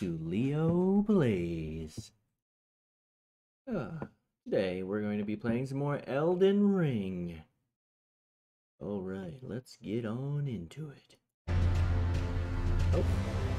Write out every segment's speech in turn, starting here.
to Leo Blaze. Uh, today we're going to be playing some more Elden Ring. Alright, let's get on into it. Oh.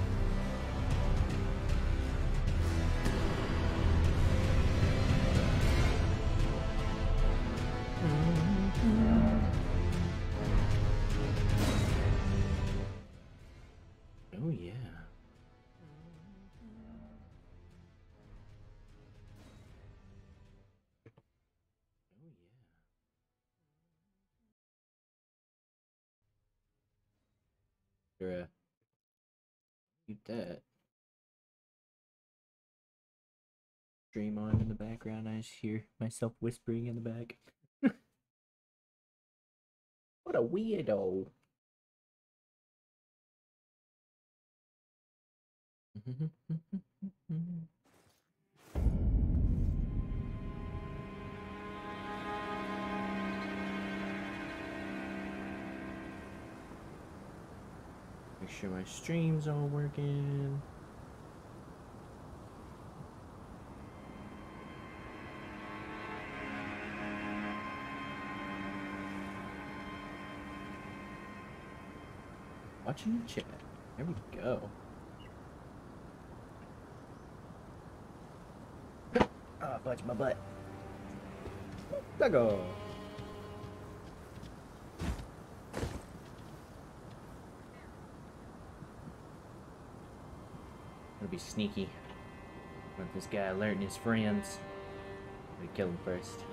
That. Stream on in the background. I just hear myself whispering in the back. what a weirdo. sure my stream's all working. Watching the chat. There we go. Ah, fudge my butt. Duggo. Gotta be sneaky. Want this guy alerting his friends. Gotta kill him first.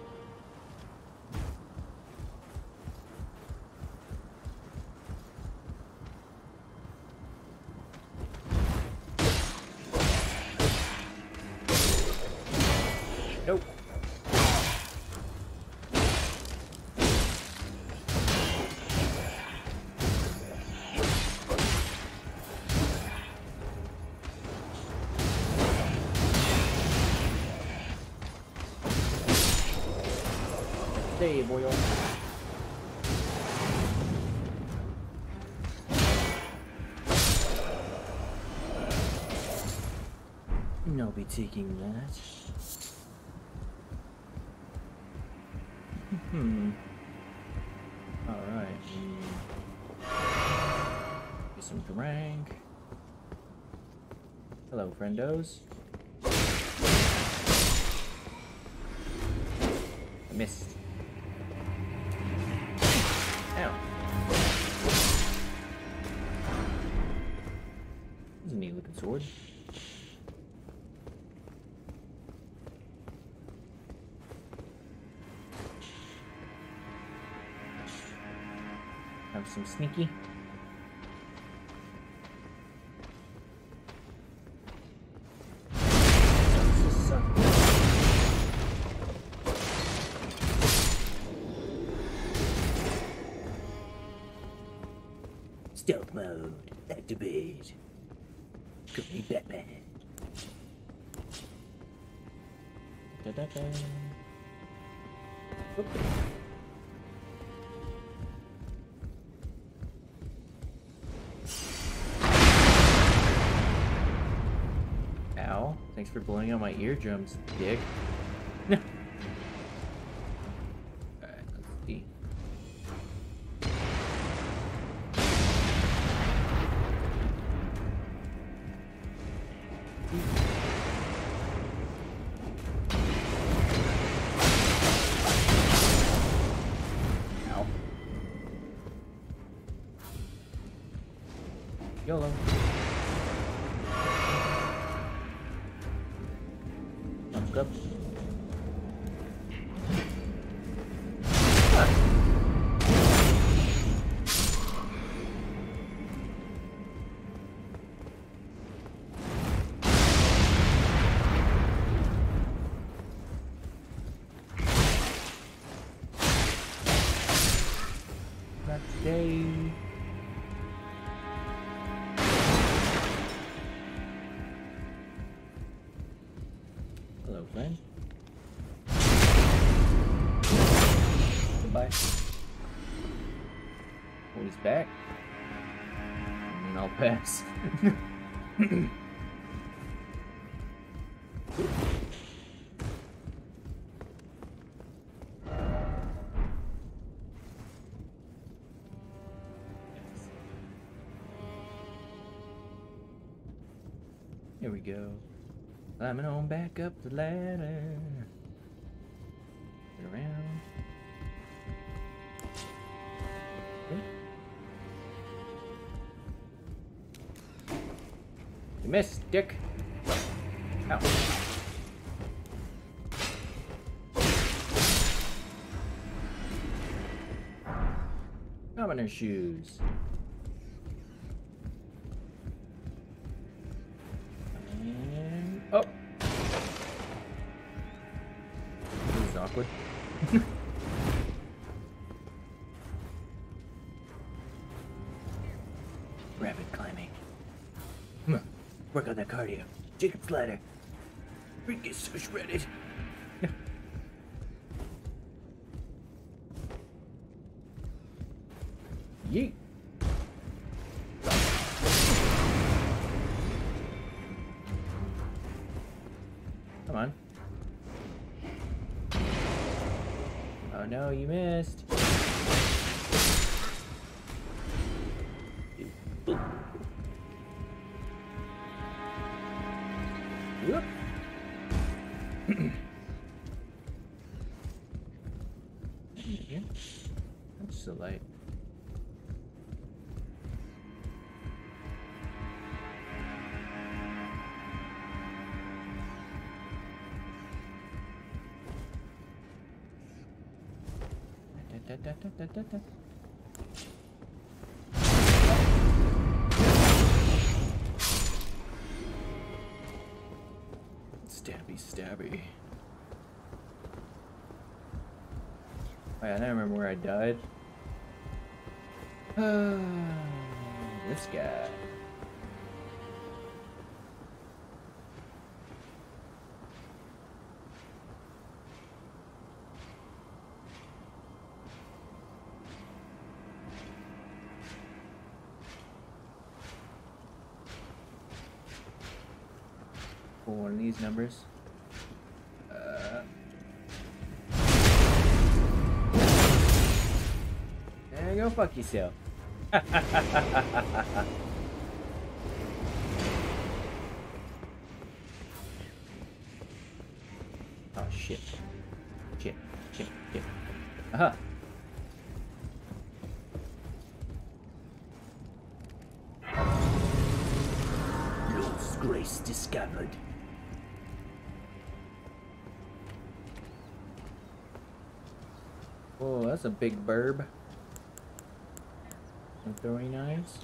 Hey, boyo. No be taking that. Hmm. Alright. Get some drink. Hello, friendos. I missed. Sword. Have some sneaky. Thanks for blowing out my eardrums, dick. Climbing on back up the ladder. Get around. You missed, Dick. Ow. Commoner shoes. Jacob's ladder. Rick is Da, da, da. Stabby, stabby. Yeah, I don't remember where I died. this guy. For one of these numbers. Uh, you go, fuck yourself. oh shit. Shit, shit, shit. Aha! Lost Grace discovered. Oh, that's a big burb. Throwing knives.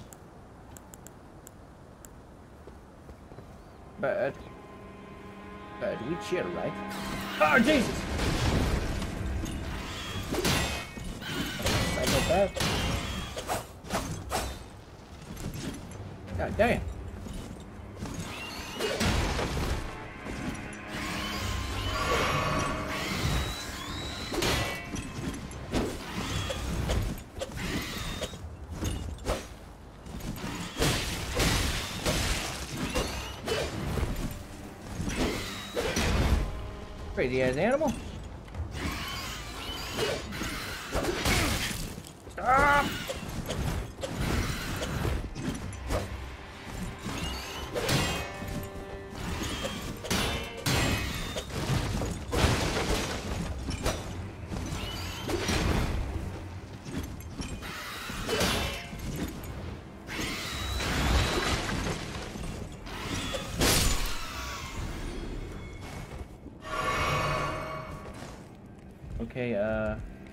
But, uh, but we chill, right? Oh, Jesus! Psychopath. God damn. Crazy ass animal.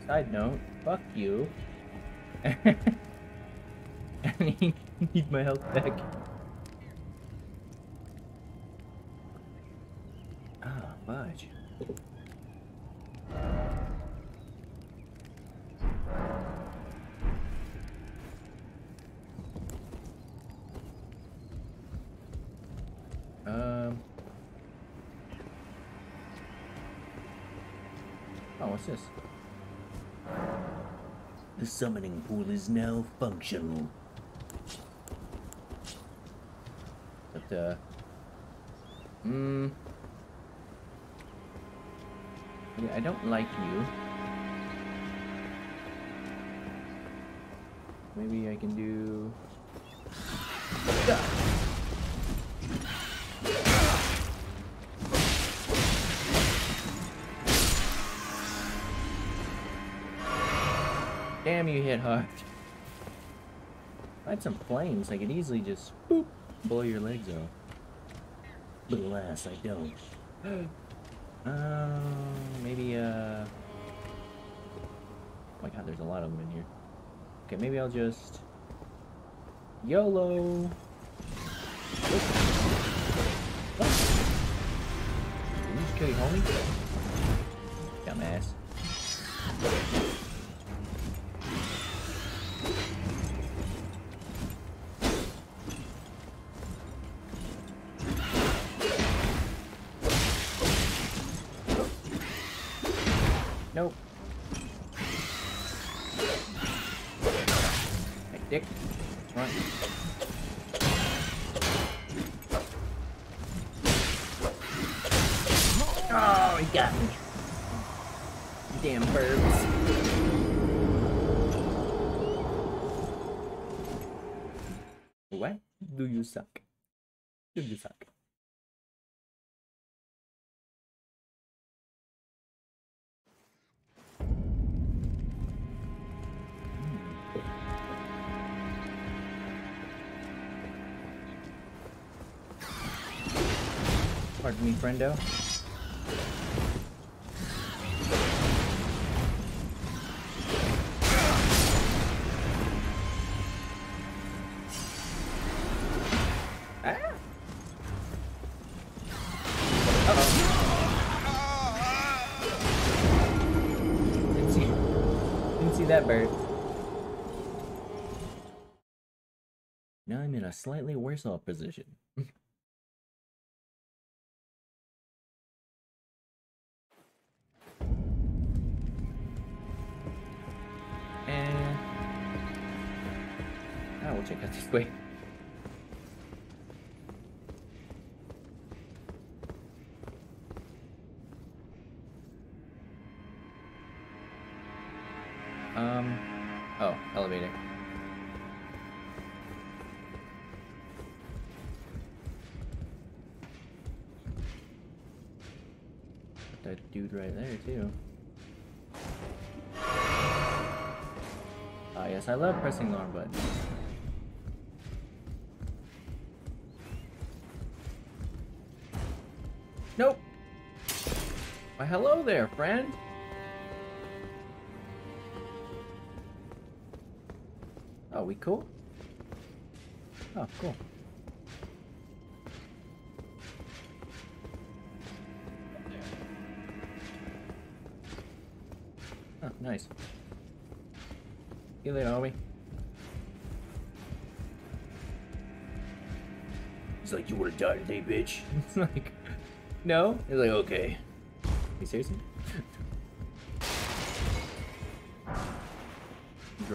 Side note, fuck you. I need, my health back. Ah, fudge. Um. Oh, what's this? The summoning pool is now functional. But, uh... Hmm... Yeah, I don't like you. Maybe I can do... Damn, you hit hard. I had some flames, I could easily just boop, blow your legs off. But alas, I don't. Um, maybe, uh... Oh my god, there's a lot of them in here. Okay, maybe I'll just... YOLO! Did you just kill your homie? Dumbass. Got me. Damn birds. What? Do you suck? Do you suck? Pardon me, friendo. That bird. Now I'm in a slightly worse off position. And I will check out this way. Um, oh, elevator. That dude right there too. Ah, yes, I love pressing the arm button. Nope. Why, hello there, friend. Oh, we cool? Oh, cool. Oh, nice. You later, homie. He's like, you would have died today, bitch. It's like, no. He's like, okay. You seriously?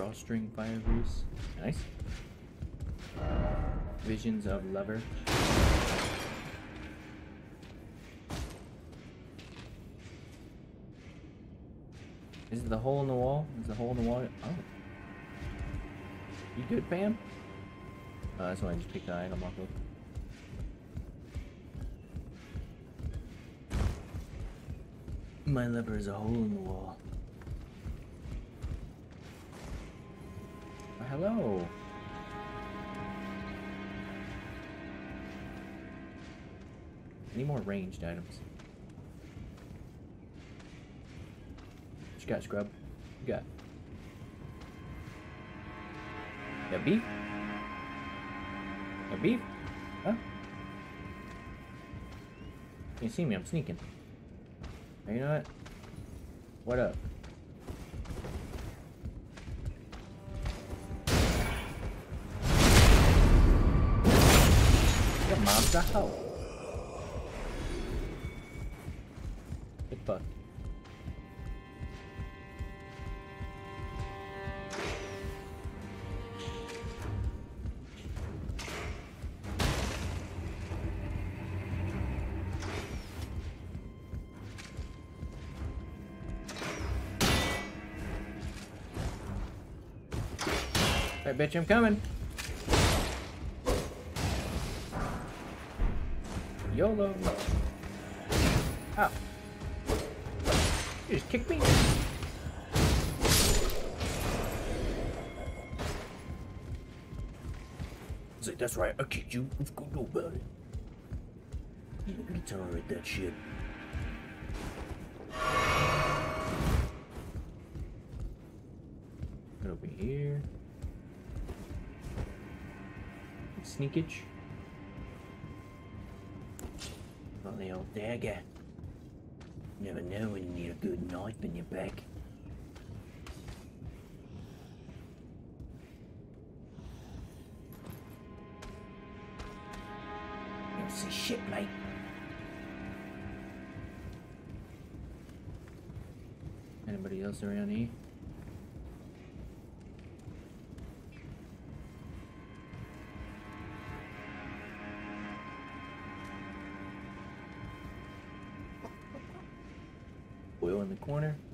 Drawstring fire goose. Nice. Visions of lover. Is it the hole in the wall? Is the hole in the wall? Oh. You good, Pam? Oh, uh, that's why I just picked the item off of. My lever is a hole in the wall. Ranged items? What you got, scrub? You got? Got beef? Got beef? Huh? You see me, I'm sneaking. Oh, You know what? What up? Your mom's a hoe. I bet you I'm coming. YOLO. Ow. You just kicked me. Say, that's right, I kicked you. Let's go do about it. You tolerate that shit. Sneakage. Got the old dagger. Never know when you need a good knife in your back. Don't see shit, mate. Anybody else around here? Corner.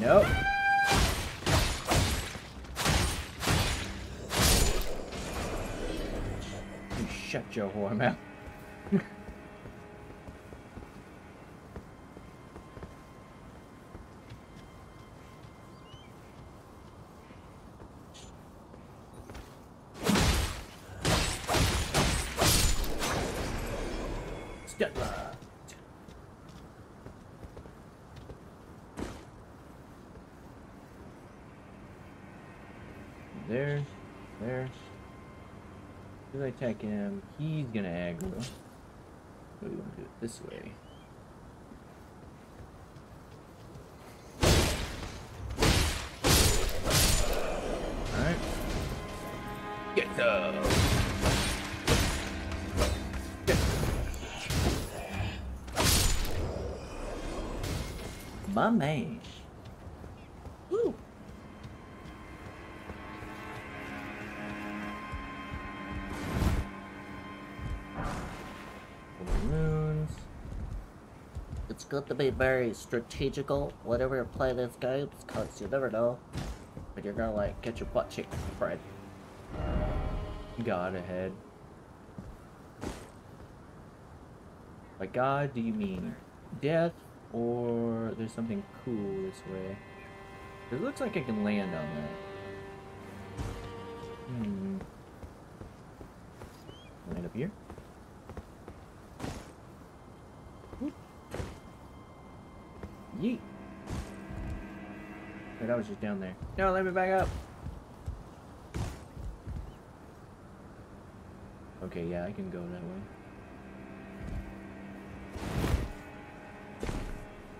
Nope. You shut your whore mouth. Stella. There, there. As I attack him, he's gonna aggro. Do we want to do it this way? Alright. Get the. My man. Good to be very strategical whenever you play these games, because you never know when you're gonna like get your butt cheeked, Fred. God ahead. By God, do you mean death, or there's something cool this way? It looks like I can land on that. Down there. No, let me back up. Okay, yeah, I can go that way.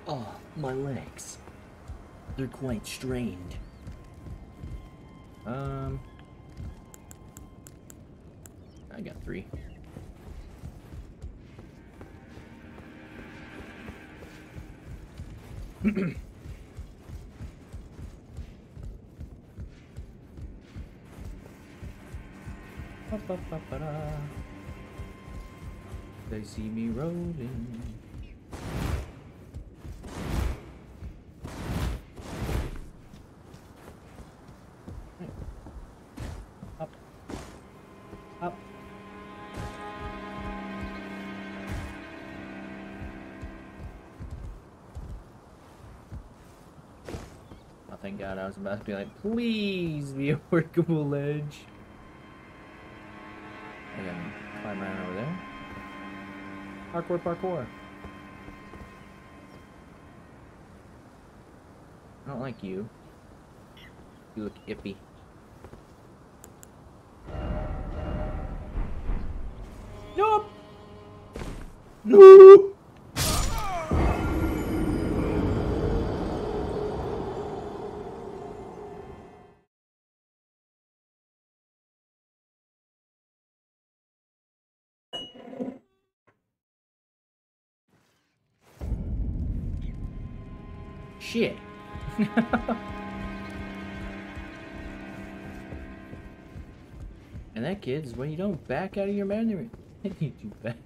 Oh, my legs. They're quite strained. Um, I got three. They see me rolling. Up. Up. Oh, thank God, I was about to be like, please be a workable ledge. Parkour, parkour. I don't like you. You look ippy. Kids, when you don't back out of your manner, you back.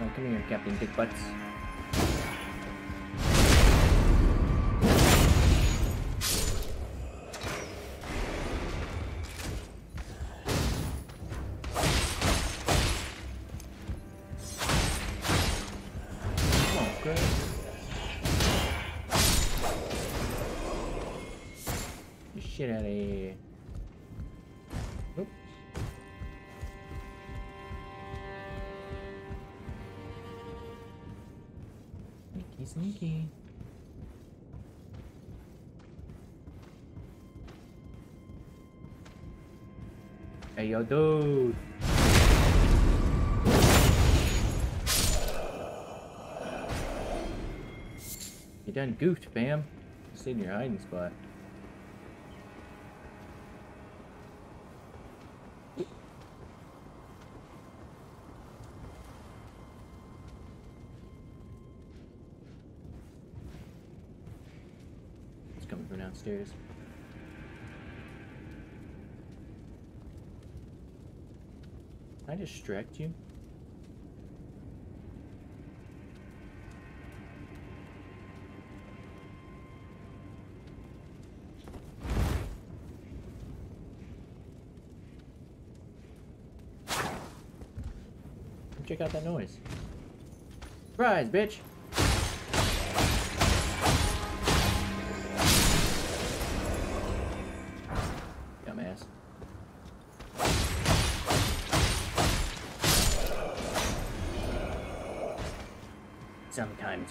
Oh, come here, Captain Dick Butts. Hey, yo, dude. You done goofed, fam. Stay in your hiding spot. Distract you? Check out that noise. Surprise, bitch!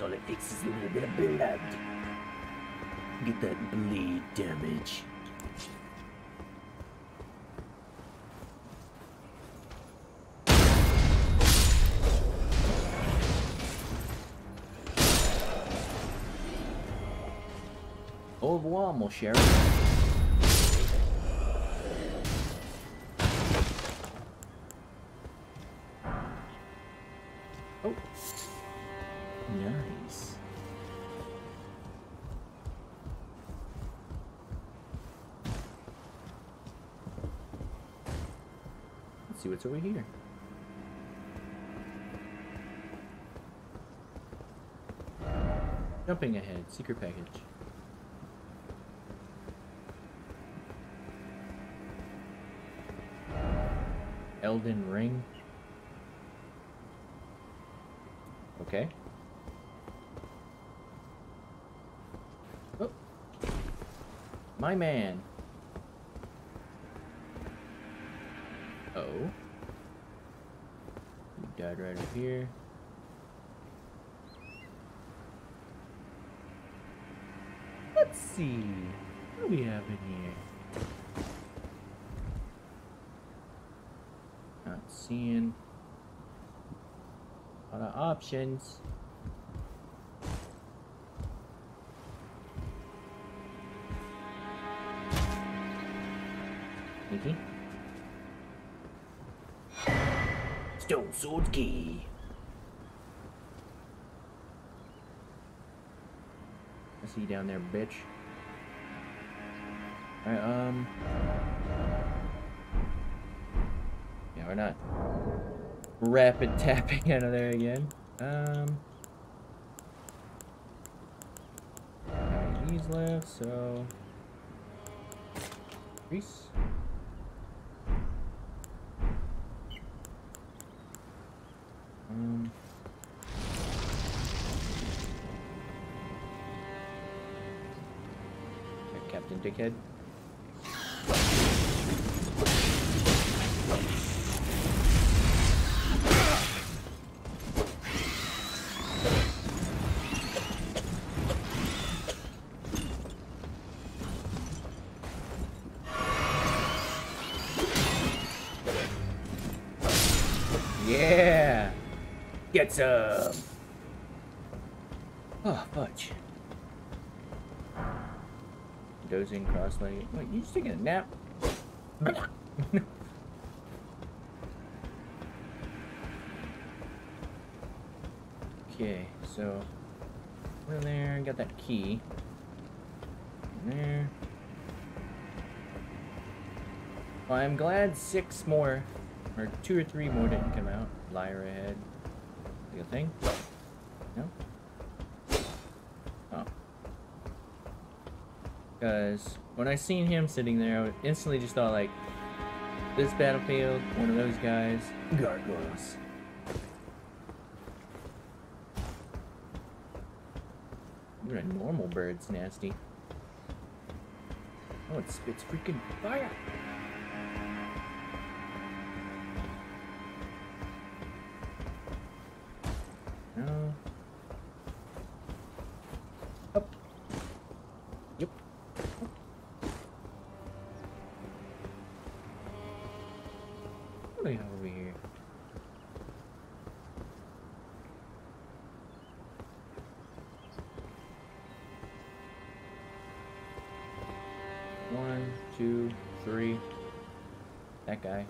Sometimes all it takes is a little bit of blood. Get that bleed damage. Au revoir, mon cher. What's over here. Jumping ahead, secret package. Elden Ring. Okay. Oh. My man. Oh. You died right here. Let's see. What do we have in here? Not seeing a lot of options. I see you down there, bitch. Alright, um. Yeah, we're not rapid tapping out of there again. Um. These left? So. Grease. Captain Dickhead. Get some! Uh, oh, fudge. Dozing cross-legged. Wait, you just taking a nap? Okay, so we're there, got that key. In there. Well, I'm glad six more, or two or three more didn't come out. Lyra head. A thing? No? Oh. Because when I seen him sitting there, I instantly just thought like, this battlefield, one of those guys, gargoyles. Even a normal bird's nasty. Oh, it spits freaking fire! Guy.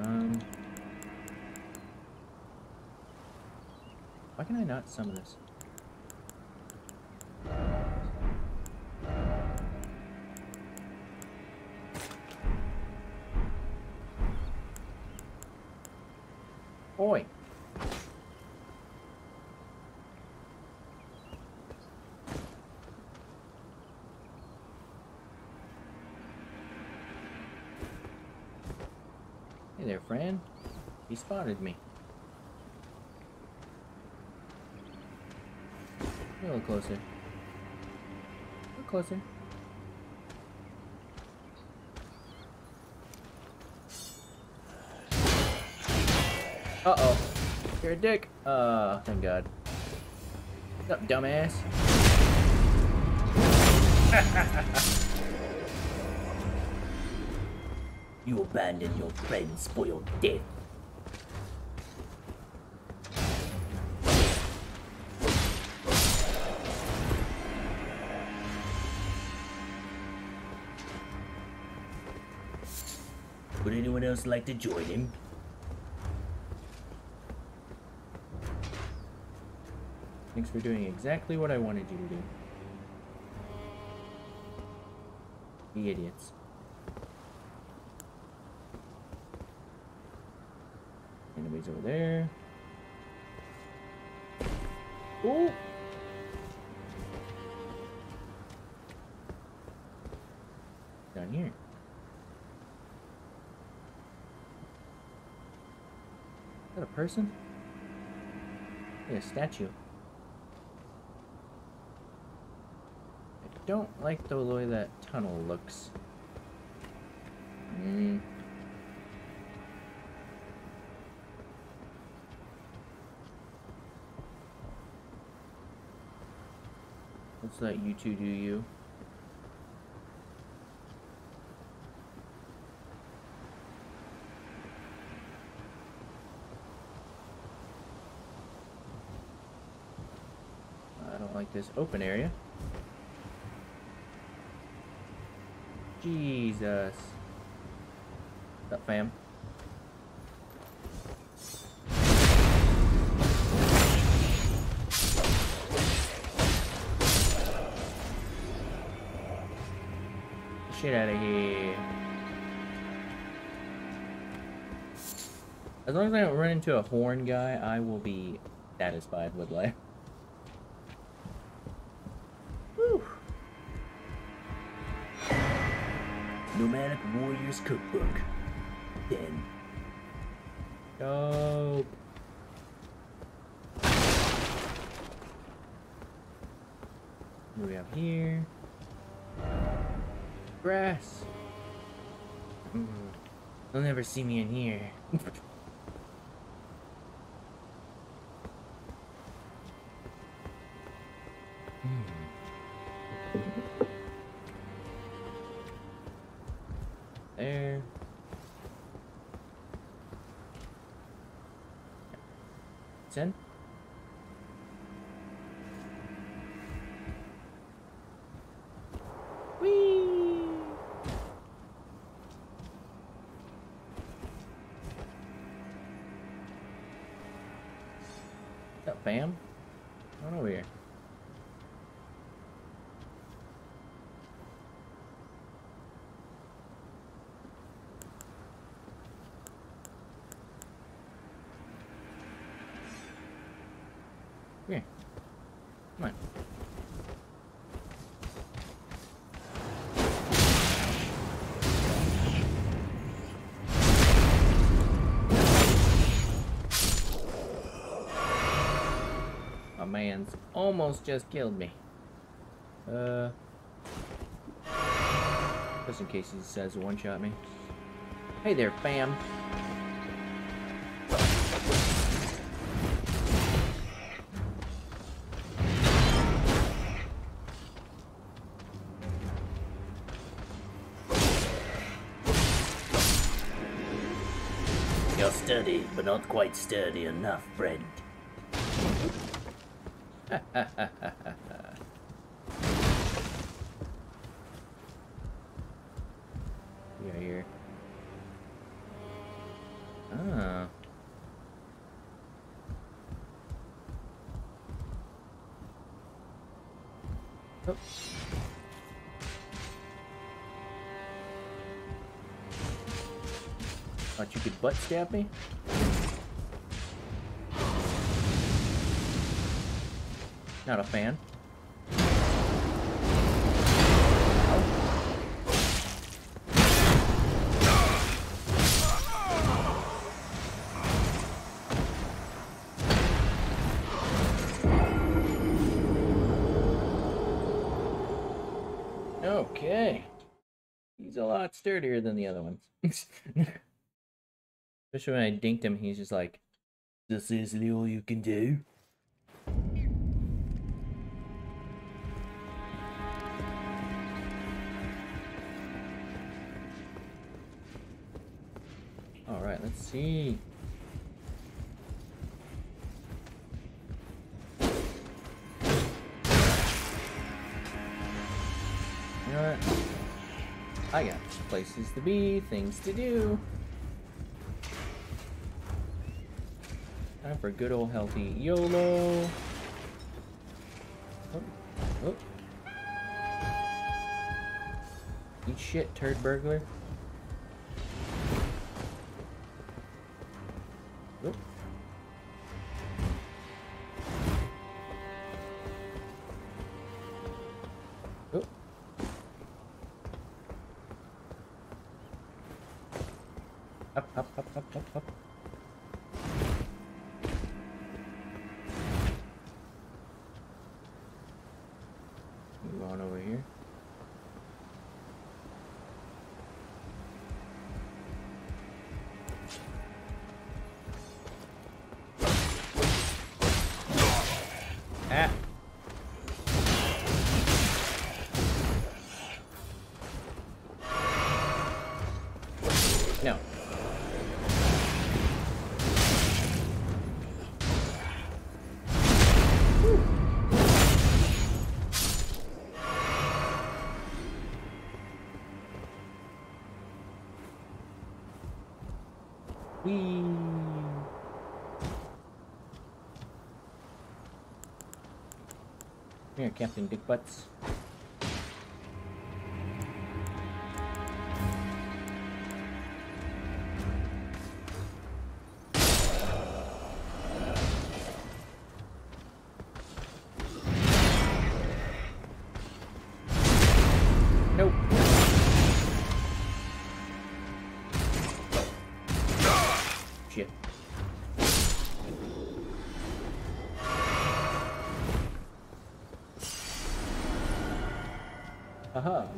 Um. Why can I not summon this? Oi! Hey there, friend. He spotted me. A little closer. A little closer. Uh-oh. You're a dick. Uh, thank God. What's up, dumbass? You abandoned your friends for your death. Else like to join him? Thanks for doing exactly what I wanted you to do. The idiots. Enemies over there. Ooh! Down here. Is that a person? Yeah, a statue. I don't like the way that tunnel looks. Mm. Let's let you two do you. I don't like this open area. Jesus. What's up, fam? Shit out of here. As long as I don't run into a horn guy, I will be satisfied with life. Warriors Cookbook. 10. Dope. What do we have here? Grass. Mm. They'll never see me in here. almost just killed me. Uh. Just in case he says one-shot me. Hey there, fam. You're sturdy, but not quite sturdy enough, friend. Yeah, here. Ah. Oh. Thought you could butt stab me? Not a fan. Okay. He's a lot sturdier than the other ones. Especially when I dinked him, he's just like, This is all you can do? You know what? I got places to be, things to do. Time for good old healthy YOLO. Oh, oh. Eat shit, turd burglar. Ah. No. Here, Captain Dick Butts.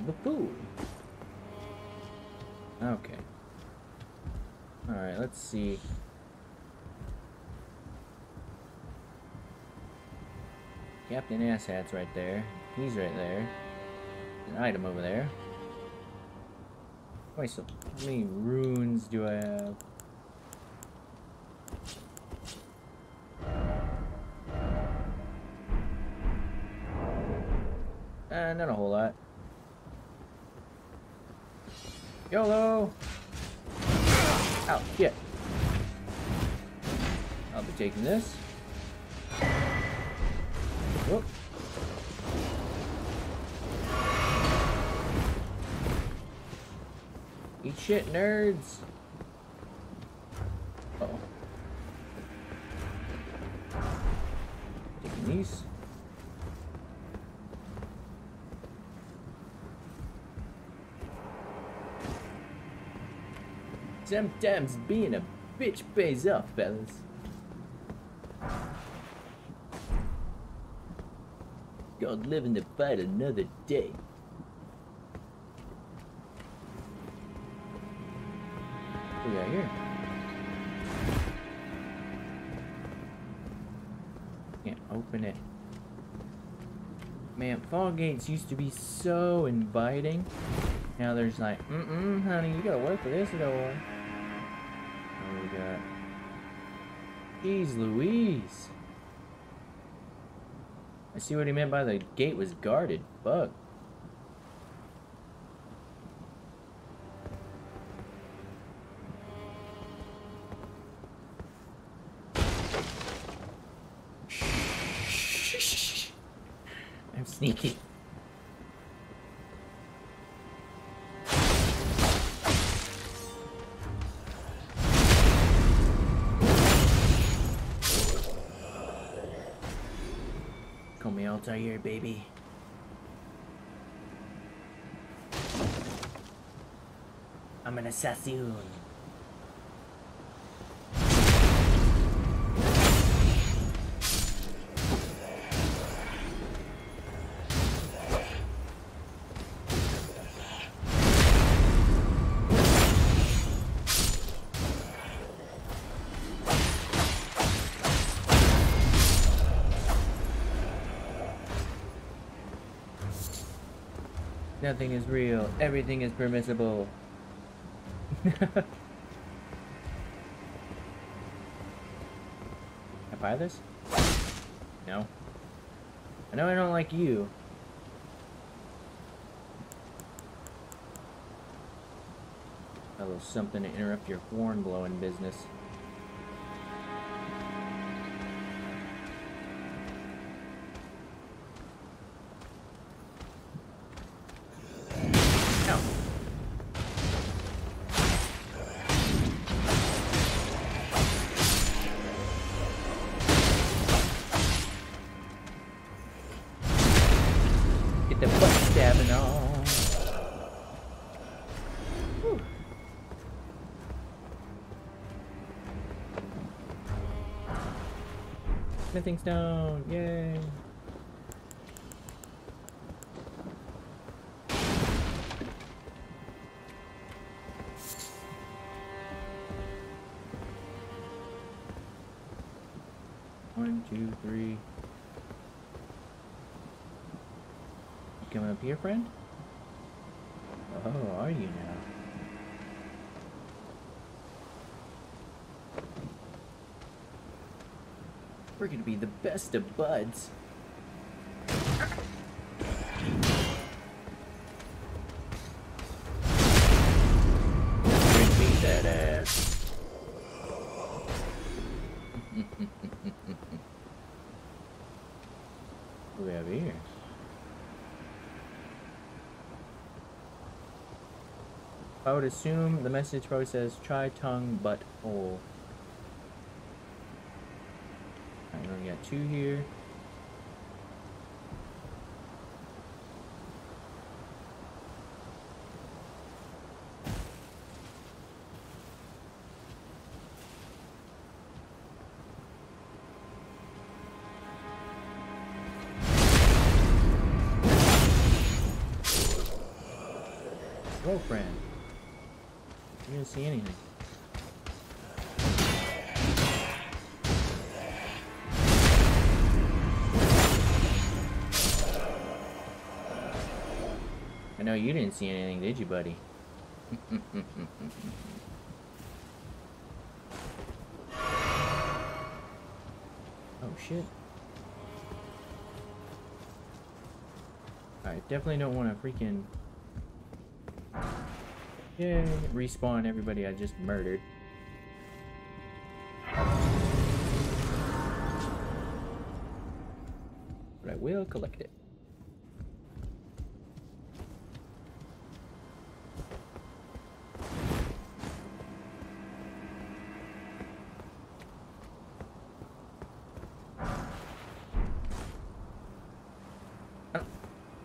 The pool. Okay. Alright, let's see. Captain Asshat's right there. He's right there. An item over there. Wait, so how many runes do I have? Eat shit, nerds. Uh oh. Sometimes being a bitch pays off, fellas. God living to fight another day. What we got here? Can't open it. Man, Fall Gates used to be so inviting. Now there's like, mm-mm, honey, you gotta work for this door. What we got? Jeez Louise. See what he meant by the gate was guarded. Fuck. I'm sneaky. Baby. I'm an assassin. Nothing is real. Everything is permissible. I buy this? No. I know I don't like you. A little something to interrupt your horn blowing business. Smithing stone, yay! One, two, three. Coming up here, friend? Oh, are you now? We're gonna be the best of buds. Bring me that ass. what do we have here? I would assume the message probably says try tongue but hole. We got two here. Girlfriend. You didn't see anything. I know you didn't see anything, did you, buddy? oh shit. I definitely don't want to freaking yeah, respawn everybody I just murdered. but I will collect it. I don't,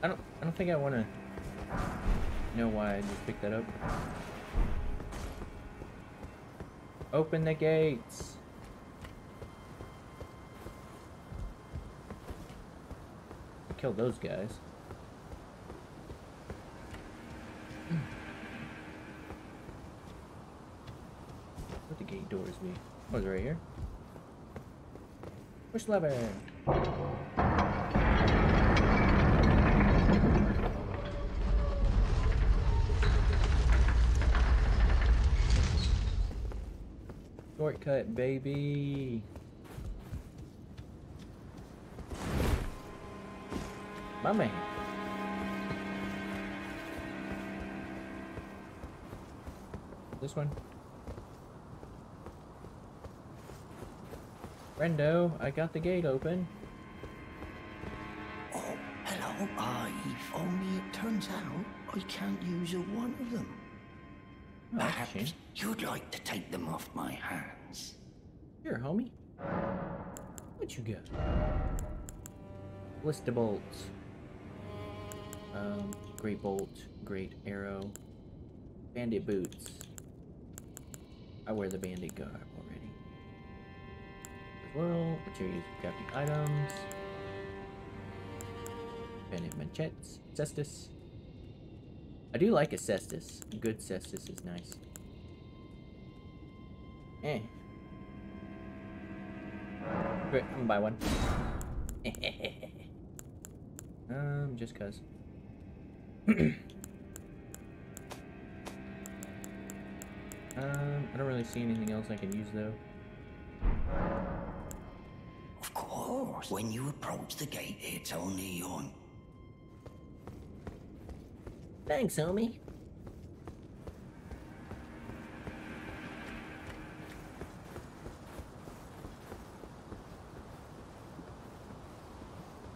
I don't, I don't think I want to know why I just picked that up. Open the gates. Kill those guys. Hmm. What the gate doors be? Oh, it's right here. Push lever. Shortcut, baby. My man. This one. Rendo, I got the gate open. Oh, hello, if only it turns out I can't use a one of them. That's a shame. Perhaps you'd like to take them off my hands. Here, homie. What you got? Ballista bolts. Um, great bolt, great arrow. Bandit boots. I wear the bandit garb already. As well, materials crafting items. Bandit machetes, cestus. I do like a cestus. A good cestus is nice. Eh. Great, I'm gonna buy one. um, just cause. um, I don't really see anything else I can use though. Of course. When you approach the gate, it's only on. Thanks, homie.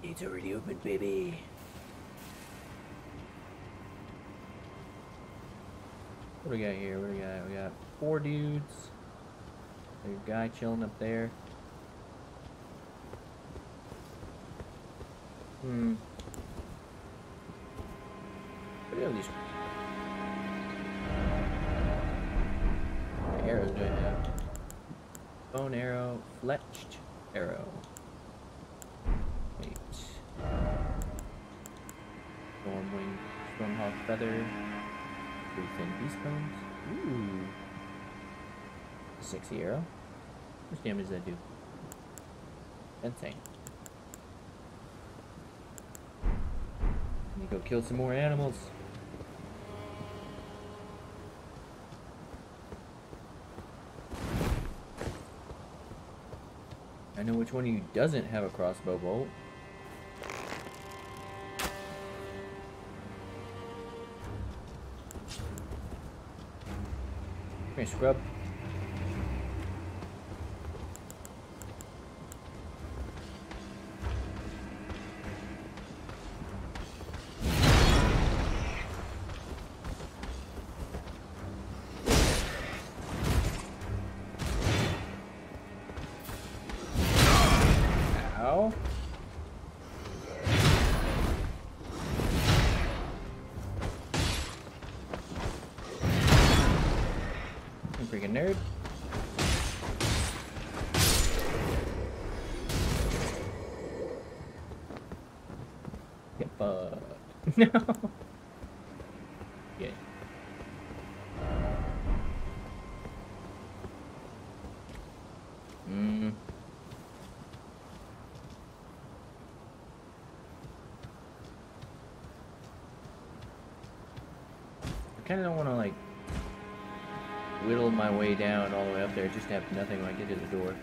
It's already open, baby. What do we got here? What do we got? We got four dudes. There's a guy chilling up there. Hmm. What are these What arrows do I have? Bone arrow, fletched arrow. Wait. Stormwing, Stormhawk feather, three thin beast bones. Ooh. A Sexy arrow. How much damage does that do? Insane. Let me go kill some more animals. Know which one of you doesn't have a crossbow bolt. Come here, scrub. No. Yeah. Mm. I kind of don't want to like whittle my way down all the way up there just to have nothing when I get to the door.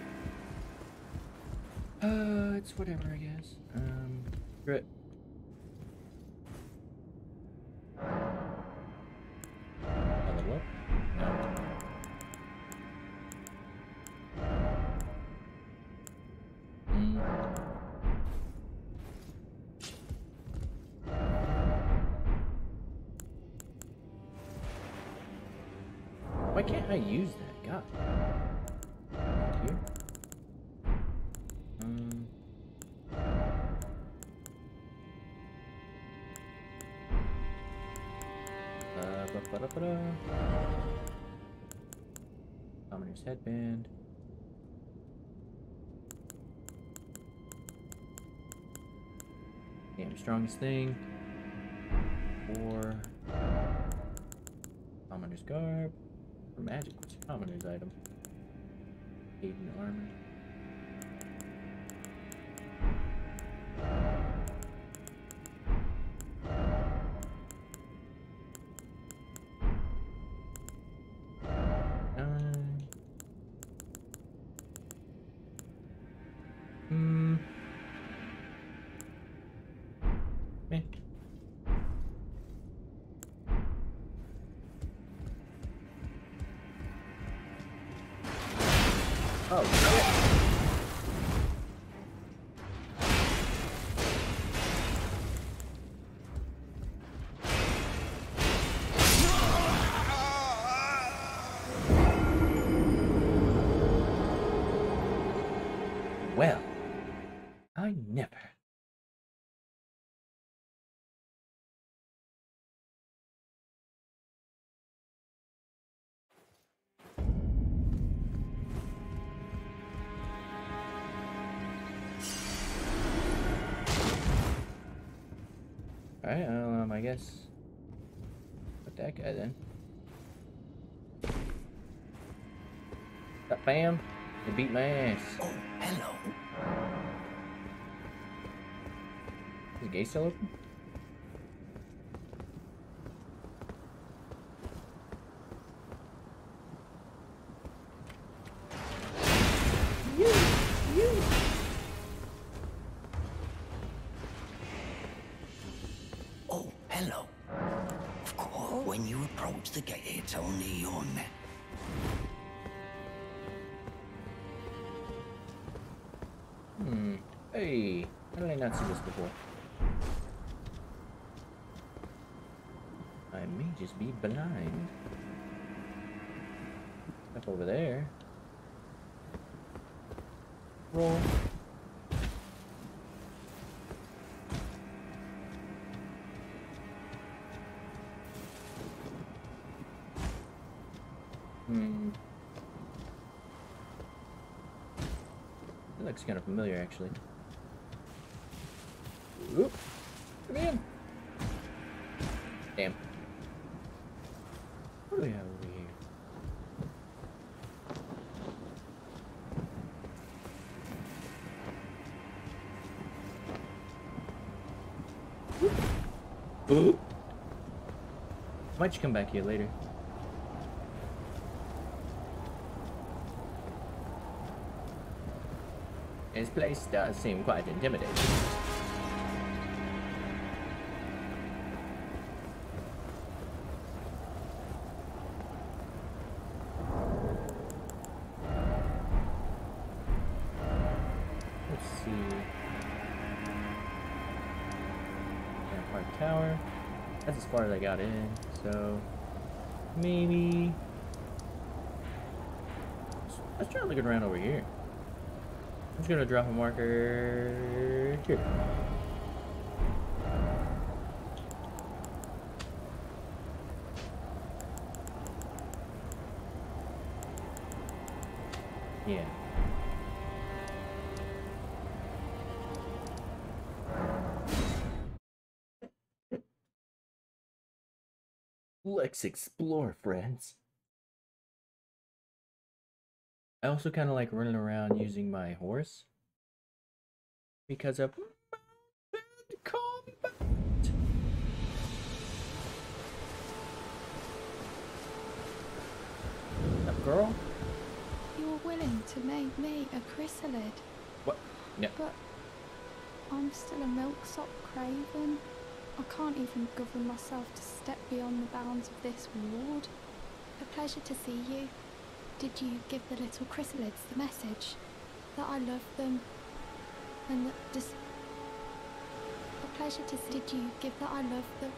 Uh, it's whatever, I guess. Um. I strongest thing. Oh, Alright, um, I guess. Put that guy then. That bam, they beat my ass. Oh, hello. Is the gate still open? Just be blind. Up over there. Roll. Hmm. That looks kind of familiar, actually. Do we have over here? Oop! Might you come back here later? This place does seem quite intimidating. Got in, so maybe. Let's try looking around over here. I'm just gonna drop a marker here. Let's explore, friends. I also kind of like running around using my horse because of mounted combat. Up, girl. You were willing to make me a chrysalid, What? No. but I'm still a milksop craven. I can't even govern myself to step beyond the bounds of this ward. A pleasure to see you. Did you give the little chrysalids the message that I love them and that dis- a pleasure to see. Did you give that I love them?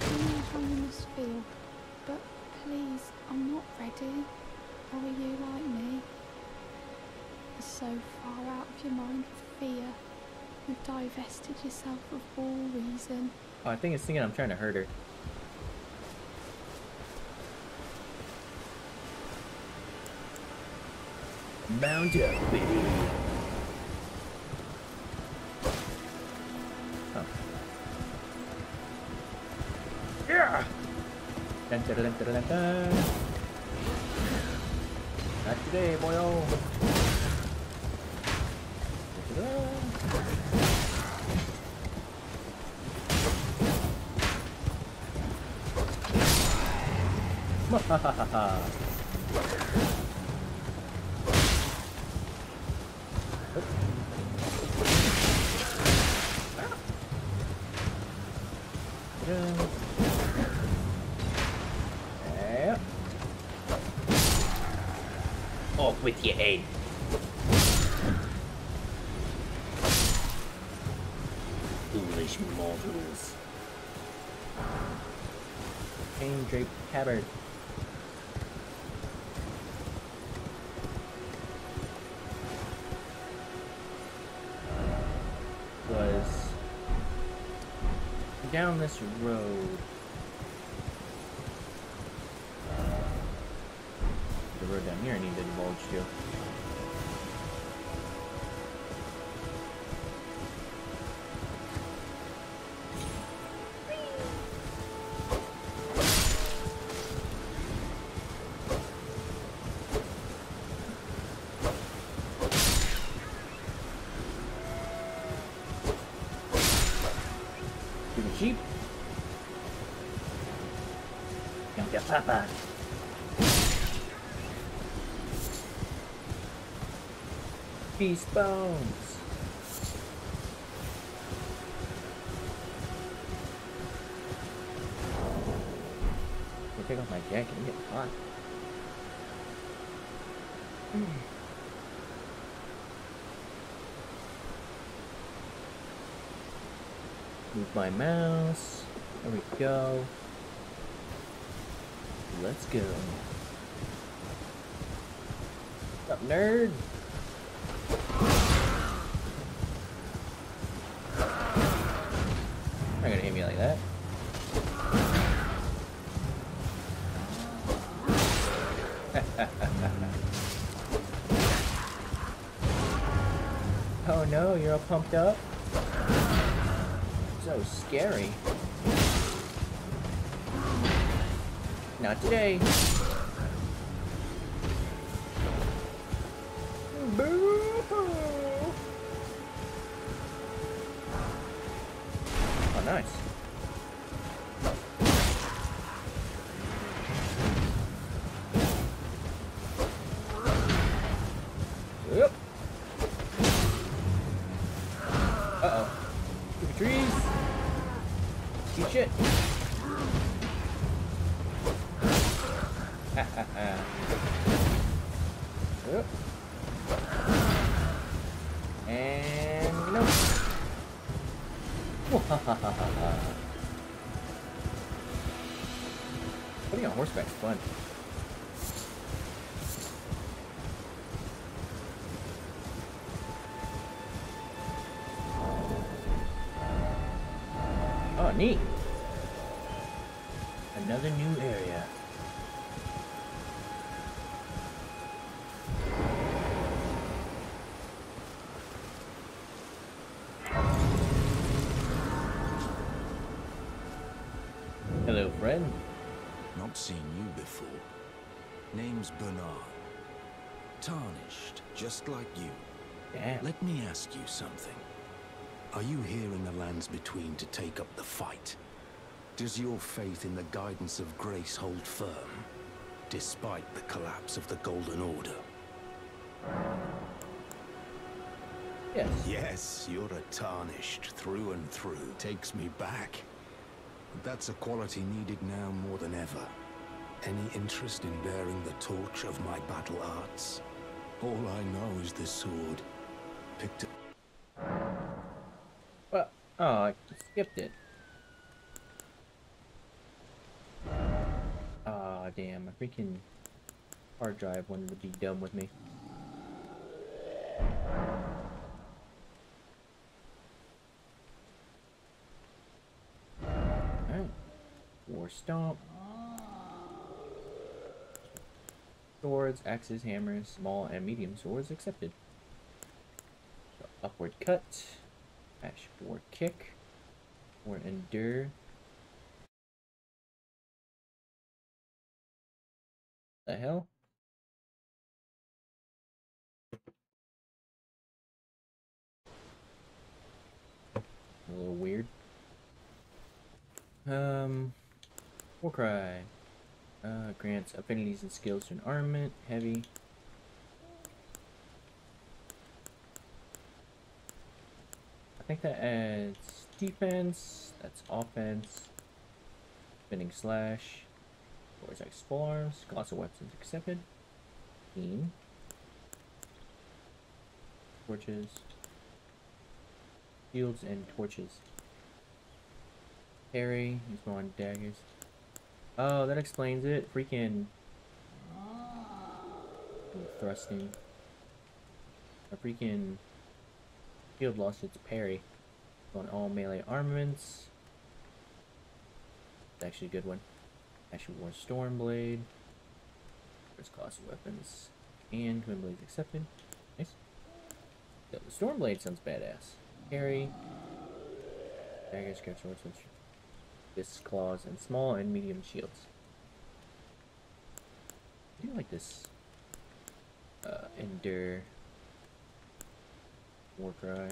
You know how you must feel but please, I'm not ready. Or are you like me? You're so far out of your mind with fear. You've divested yourself of all reason. Oh, I think it's thinking I'm trying to hurt her. Mount up, baby. Oh. Yeah. Dun, dun, dun, dun, dun, dun. Not today, boyo. Off with your head. Foolish mortals. Chain draped tabard. was down this road. Papa. Beast bones. I'll take off my jacket and get hot. Move my mouse. There we go. Let's go. Up, nerd? Not gonna hit me like that. oh no, you're all pumped up? So scary. Not today. And no. Putting on horseback's fun. Oh, neat. You something. Are you here in the lands between to take up the fight? Does your faith in the guidance of grace hold firm, despite the collapse of the Golden Order? Yes. Yes, you're a tarnished through and through. Takes me back. That's a quality needed now more than ever. Any interest in bearing the torch of my battle arts? All I know is the sword. Picked up. Well, oh, I skipped it. Ah, Aw, damn, my freaking hard drive wanted to be dumb with me. Alright. War Stomp. Swords, axes, hammers, small and medium swords accepted. Upward cut. Ash war kick. Or endure. The hell? A little weird. Um, Warcry. Uh, grants affinities and skills to an armament, heavy. Think that adds defense, that's offense, spinning slash, Vortex Forms, Colossal Weapons accepted, Team, Torches, Shields and Torches. Use more on daggers. Oh, that explains it. Freaking ah. thrusting. A freaking shield lost its parry on all melee armaments. It's actually a good one. Actually wore Stormblade. First class weapons. And Twin Blades accepted. Nice. So the Stormblade sounds badass. Parry. Daggers, scarab swords. Fists, claws, and small and medium shields. I do like this. Uh, endure. Warcry.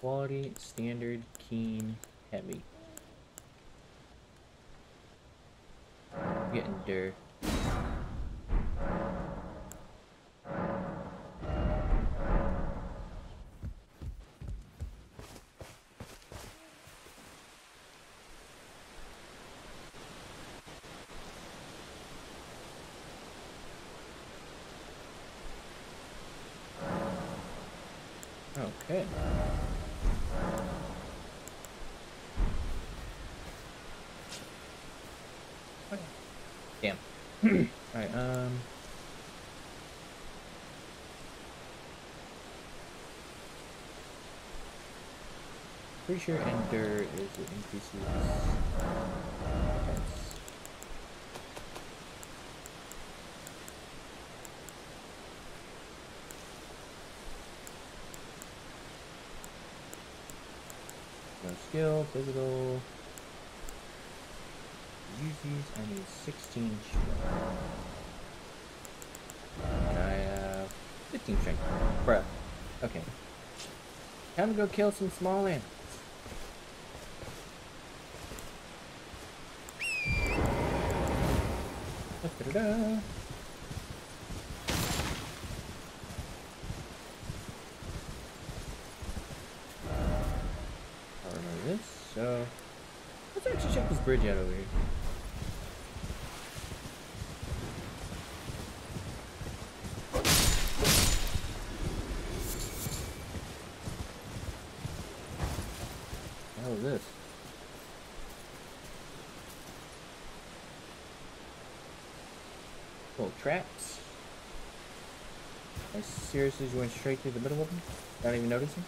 Quality, standard, keen, heavy. Getting endure. Okay. Okay. Damn. Alright, um. Pretty sure Endure is it increases defense. No skill, physical. Use these, I need 16 strength. And I have 15 strength. Bruh. Okay. Time to go kill some small animals. Da-da-da. I remember this, so let's actually check this bridge out over here. Oh, I seriously just went straight through the middle of them? Not even noticing?